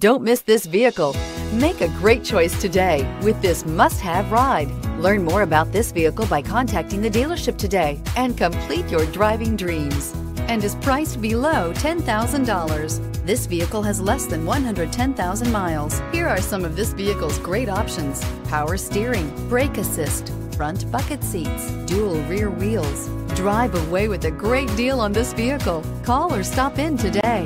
Don't miss this vehicle. Make a great choice today with this must-have ride. Learn more about this vehicle by contacting the dealership today and complete your driving dreams and is priced below $10,000. This vehicle has less than 110,000 miles. Here are some of this vehicle's great options. Power steering, brake assist, front bucket seats, dual rear wheels. Drive away with a great deal on this vehicle. Call or stop in today.